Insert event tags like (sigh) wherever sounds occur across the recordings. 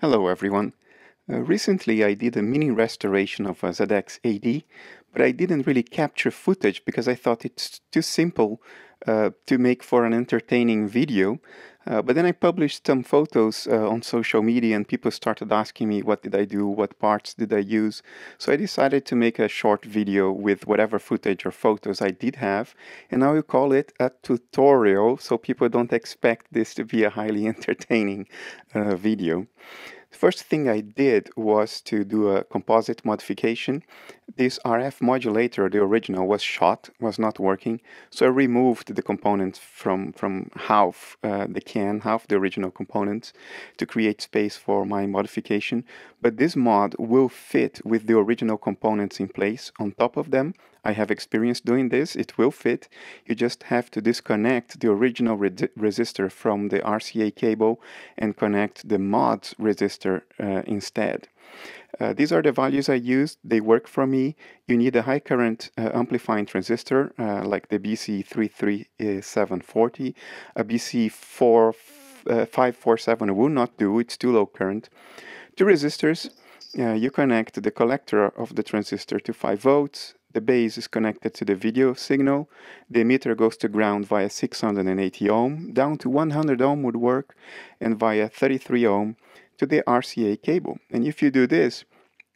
Hello everyone. Uh, recently I did a mini restoration of a ZX80, but I didn't really capture footage because I thought it's too simple uh, to make for an entertaining video. Uh, but then I published some photos uh, on social media and people started asking me what did I do, what parts did I use. So I decided to make a short video with whatever footage or photos I did have and I will call it a tutorial so people don't expect this to be a highly (laughs) entertaining uh, video. First thing I did was to do a composite modification. This RF modulator, the original, was shot, was not working. So I removed the components from, from half uh, the can, half the original components to create space for my modification. But this mod will fit with the original components in place on top of them I have experience doing this, it will fit. You just have to disconnect the original re resistor from the RCA cable and connect the mod resistor uh, instead. Uh, these are the values I used. They work for me. You need a high current uh, amplifying transistor uh, like the BC33740. A BC4547 will not do, it's too low current. Two resistors, uh, you connect the collector of the transistor to 5 volts, the base is connected to the video signal. The emitter goes to ground via 680 ohm, down to 100 ohm would work, and via 33 ohm to the RCA cable. And if you do this,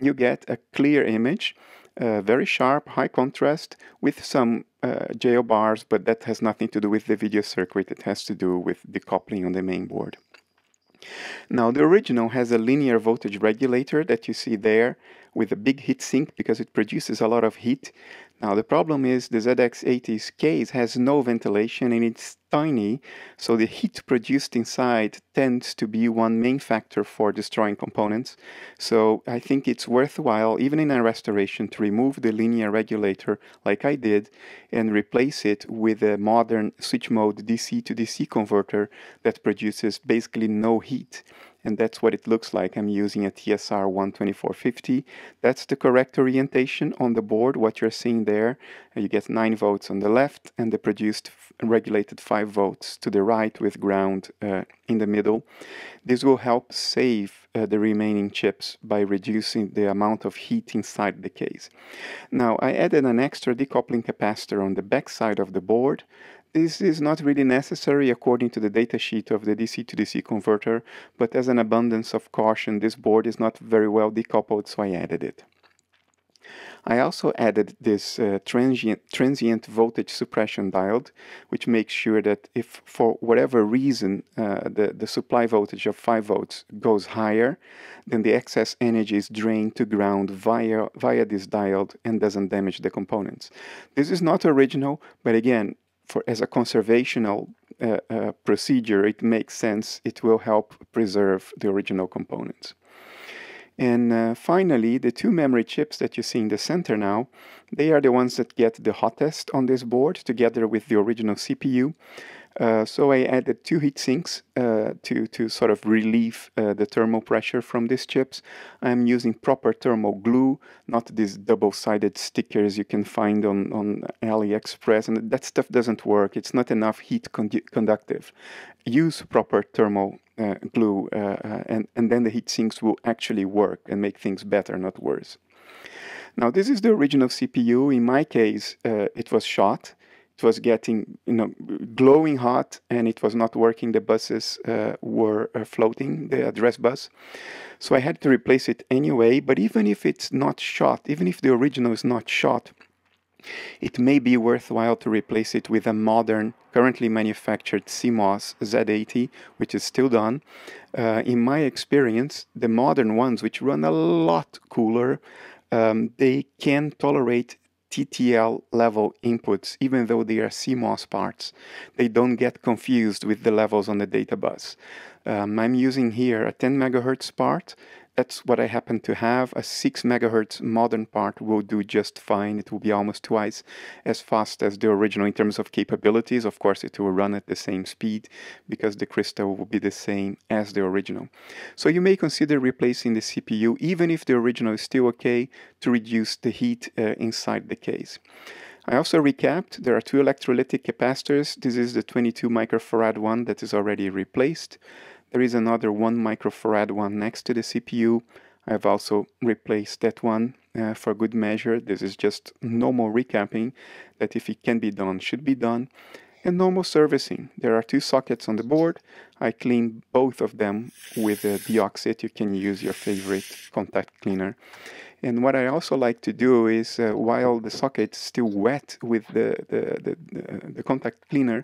you get a clear image, uh, very sharp, high contrast, with some uh, jail bars, but that has nothing to do with the video circuit, it has to do with decoupling on the main board. Now the original has a linear voltage regulator that you see there with a big heat sink because it produces a lot of heat. Now the problem is the ZX80's case has no ventilation and it's tiny, so the heat produced inside tends to be one main factor for destroying components. So I think it's worthwhile, even in a restoration, to remove the linear regulator like I did and replace it with a modern switch mode DC to DC converter that produces basically no heat and that's what it looks like. I'm using a TSR 12450. That's the correct orientation on the board, what you're seeing there. You get 9 volts on the left and the produced regulated 5 volts to the right with ground uh, in the middle. This will help save uh, the remaining chips by reducing the amount of heat inside the case. Now I added an extra decoupling capacitor on the back side of the board this is not really necessary according to the datasheet of the DC to DC converter, but as an abundance of caution, this board is not very well decoupled, so I added it. I also added this uh, transient, transient voltage suppression diode, which makes sure that if for whatever reason uh, the, the supply voltage of 5 volts goes higher, then the excess energy is drained to ground via, via this diode and doesn't damage the components. This is not original, but again, for as a conservational uh, uh, procedure, it makes sense. It will help preserve the original components. And uh, finally, the two memory chips that you see in the center now, they are the ones that get the hottest on this board together with the original CPU. Uh, so I added two heat sinks uh, to, to sort of relieve uh, the thermal pressure from these chips. I'm using proper thermal glue, not these double-sided stickers you can find on, on AliExpress, and that stuff doesn't work. It's not enough heat con conductive. Use proper thermal uh, glue, uh, uh, and, and then the heat sinks will actually work and make things better, not worse. Now, this is the original CPU. In my case, it was shot it was getting you know glowing hot and it was not working the buses uh, were uh, floating the address bus so i had to replace it anyway but even if it's not shot even if the original is not shot it may be worthwhile to replace it with a modern, currently manufactured CMOS Z80, which is still done. Uh, in my experience, the modern ones, which run a lot cooler, um, they can tolerate TTL level inputs, even though they are CMOS parts. They don't get confused with the levels on the data bus. Um, I'm using here a 10 megahertz part that's what I happen to have. A 6 megahertz modern part will do just fine. It will be almost twice as fast as the original in terms of capabilities. Of course, it will run at the same speed because the crystal will be the same as the original. So you may consider replacing the CPU, even if the original is still okay, to reduce the heat uh, inside the case. I also recapped, there are two electrolytic capacitors. This is the 22 microfarad one that is already replaced. There is another 1 microfarad one next to the CPU. I've also replaced that one uh, for good measure. This is just normal recapping that if it can be done, should be done. And normal servicing. There are two sockets on the board. I clean both of them with a Deoxit. You can use your favorite contact cleaner. And what I also like to do is, uh, while the socket is still wet with the, the, the, the contact cleaner,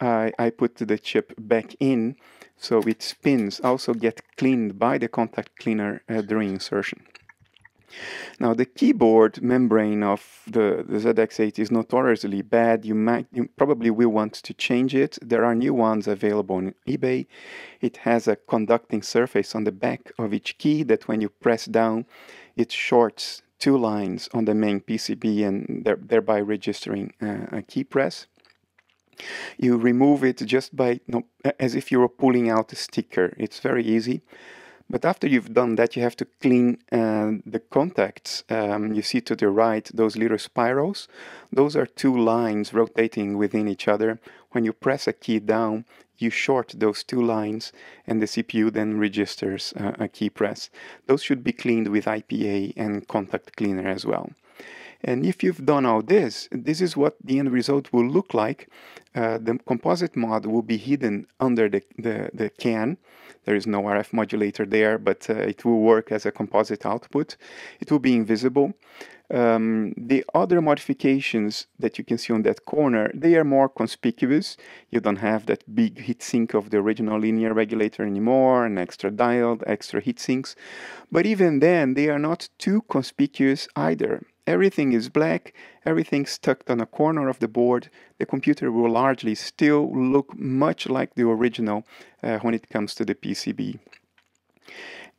I, I put the chip back in so its spins also get cleaned by the contact cleaner uh, during insertion. Now the keyboard membrane of the, the ZX80 is notoriously bad. You might you probably will want to change it. There are new ones available on eBay. It has a conducting surface on the back of each key that when you press down, it shorts two lines on the main PCB and thereby registering uh, a key press. You remove it just by, you know, as if you were pulling out a sticker. It's very easy. But after you've done that, you have to clean uh, the contacts. Um, you see to the right those little spirals. Those are two lines rotating within each other. When you press a key down, you short those two lines and the CPU then registers uh, a key press. Those should be cleaned with IPA and contact cleaner as well. And if you've done all this, this is what the end result will look like. Uh, the composite mod will be hidden under the, the, the, can. There is no RF modulator there, but uh, it will work as a composite output. It will be invisible. Um, the other modifications that you can see on that corner, they are more conspicuous. You don't have that big heatsink of the original linear regulator anymore, an extra diode, extra heatsinks. But even then, they are not too conspicuous either. Everything is black, everything's tucked on a corner of the board. The computer will largely still look much like the original uh, when it comes to the PCB.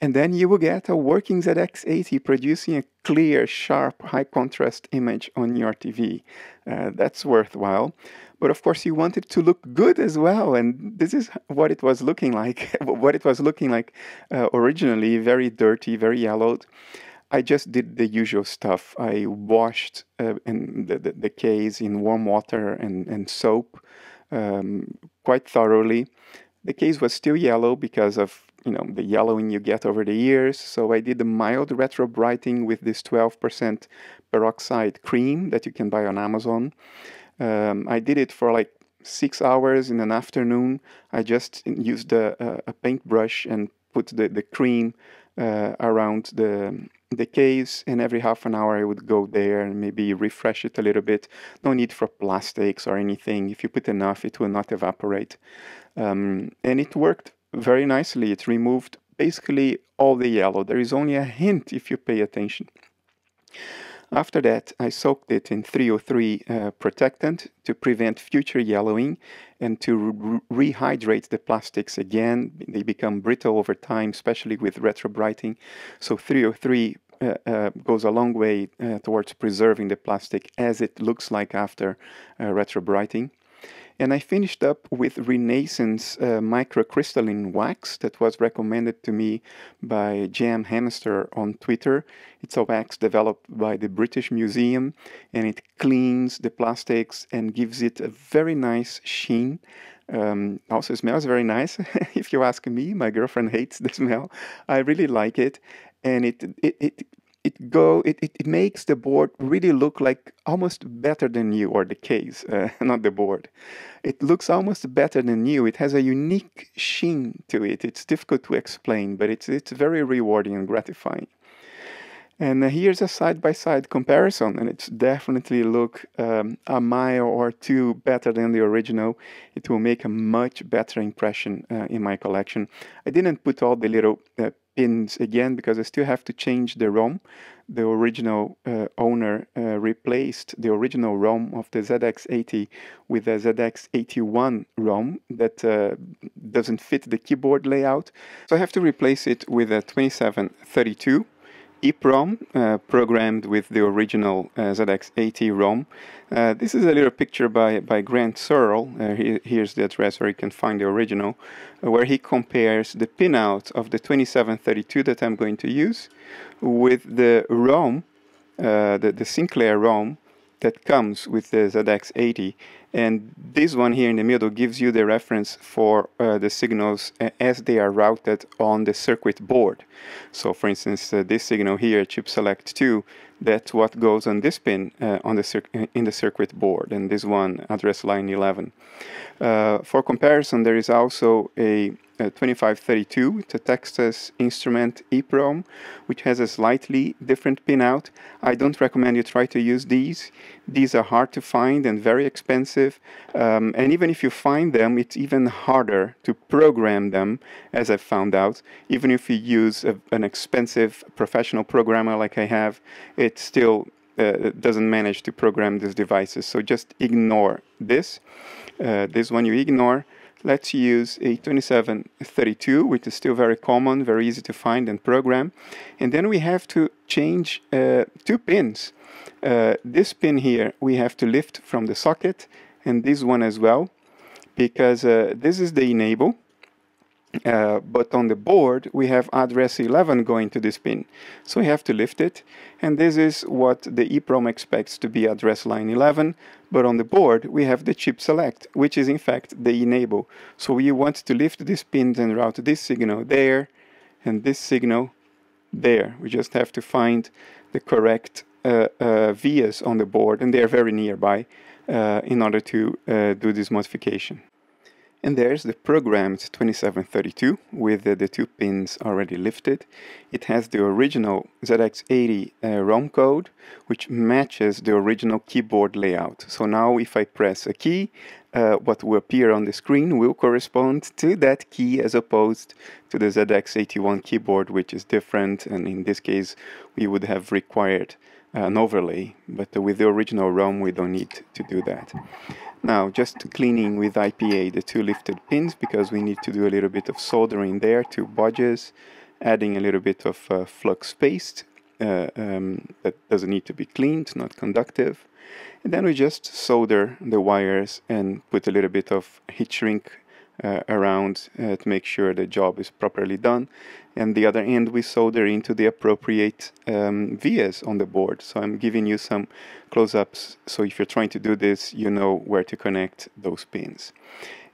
And then you will get a working ZX80 producing a clear, sharp, high contrast image on your TV. Uh, that's worthwhile. But of course, you want it to look good as well. And this is what it was looking like. (laughs) what it was looking like uh, originally very dirty, very yellowed. I just did the usual stuff. I washed uh, the, the, the, case in warm water and, and soap um, quite thoroughly. The case was still yellow because of you know the yellowing you get over the years. So I did a mild retro brighting with this 12% peroxide cream that you can buy on Amazon. Um, I did it for like six hours in an afternoon. I just used a, a paintbrush and put the, the cream uh, around the the case and every half an hour I would go there and maybe refresh it a little bit. No need for plastics or anything. If you put enough, it will not evaporate. Um, and it worked very nicely. It removed basically all the yellow. There is only a hint if you pay attention. After that, I soaked it in 303 uh, protectant to prevent future yellowing and to re rehydrate the plastics again. They become brittle over time, especially with retrobrighting. So 303 uh, uh, goes a long way uh, towards preserving the plastic as it looks like after uh, retrobrighting. And I finished up with Renaissance uh, microcrystalline wax that was recommended to me by Jam Hamster on Twitter. It's a wax developed by the British Museum and it cleans the plastics and gives it a very nice sheen. Um, also smells very nice. (laughs) if you ask me, my girlfriend hates the (laughs) smell. I really like it, and it it, it it go it, it, it makes the board really look like almost better than new or the case uh, (laughs) not the board. It looks almost better than new it has a unique sheen to it. It's difficult to explain but it's it's very rewarding and gratifying. And uh, here's a side-by-side comparison and it's definitely look um, a mile or two better than the original. It will make a much better impression uh, in my collection. I didn't put all the little uh, pins again because I still have to change the ROM. The original uh, owner uh, replaced the original ROM of the ZX80 with a ZX81 ROM that uh, doesn't fit the keyboard layout. So I have to replace it with a 2732 EEPROM uh, programmed with the original uh, ZX80 ROM. Uh, this is a little picture by, by Grant Searle. Uh, he, here's the address where you can find the original, uh, where he compares the pinout of the 2732 that I'm going to use with the ROM, uh, the, the Sinclair ROM that comes with the ZX80 And this one here in the middle gives you the reference for uh, the signals as they are routed on the circuit board. So for instance, uh, this signal here, chip select 2, that's what goes on this pin uh, on the in the circuit board, and this one address line 11. Uh, for comparison, there is also a 2532, it's a Texas Instrument EEPROM, which has a slightly different pinout. I don't recommend you try to use these. These are hard to find and very expensive. Um, and even if you find them, it's even harder to program them, as I've found out. Even if you use a, an expensive professional programmer like I have, it still uh, doesn't manage to program these devices. So just ignore this. Uh, this one you ignore let's use a 2732, which is still very common, very easy to find and program. And then we have to change uh, two pins. Uh, this pin here we have to lift from the socket, and this one as well, because uh, this is the enable. Uh, but on the board, we have address 11 going to this pin. So we have to lift it. And this is what the EEPROM expects to be address line 11. But on the board, we have the chip select, which is in fact the enable. So we want to lift these pins and route this signal there and this signal there. We just have to find the correct uh, uh, vias on the board, and they are very nearby in order to uh, do this modification. And there's the programmed 2732 with uh, the two pins already lifted. It has the original ZX80 uh, ROM code, which matches the original keyboard layout. So now if I press a key, uh, what will appear on the screen will correspond to that key as opposed to the ZX81 keyboard, which is different. And in this case, we would have required an overlay, but with the original ROM, we don't need to do that. Now, just cleaning with IPA the two lifted pins because we need to do a little bit of soldering there, two bodges, adding a little bit of uh, flux paste uh, um, that doesn't need to be cleaned, not conductive. And then we just solder the wires and put a little bit of heat shrink uh, around uh, to make sure the job is properly done. And the other end we solder into the appropriate um, vias on the board. So I'm giving you some close-ups. So if you're trying to do this, you know where to connect those pins.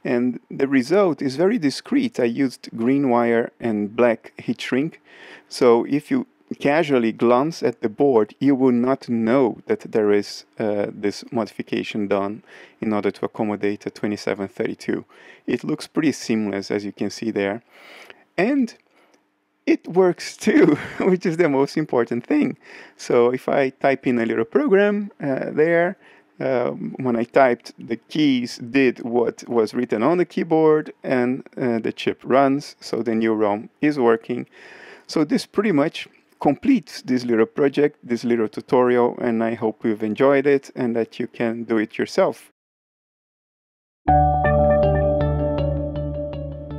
And the result is very discreet. I used green wire and black heat shrink. So if you casually glance at the board, you will not know that there is uh, this modification done in order to accommodate a 2732. It looks pretty seamless as you can see there. And it works (laughs) too, which is the most important thing. So if I type in a little program uh, there, um, when I typed, the keys did what was written on the keyboard and uh, the chip runs, so the new ROM is working. So this pretty much completes this little project, this little tutorial, and I hope you've enjoyed it and that you can do it yourself.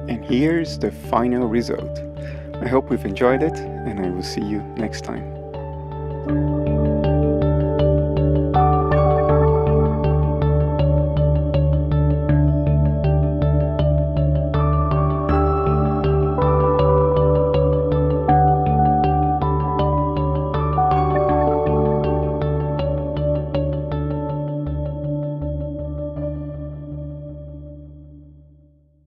And here's the final result. I hope you've enjoyed it, and I will see you next time.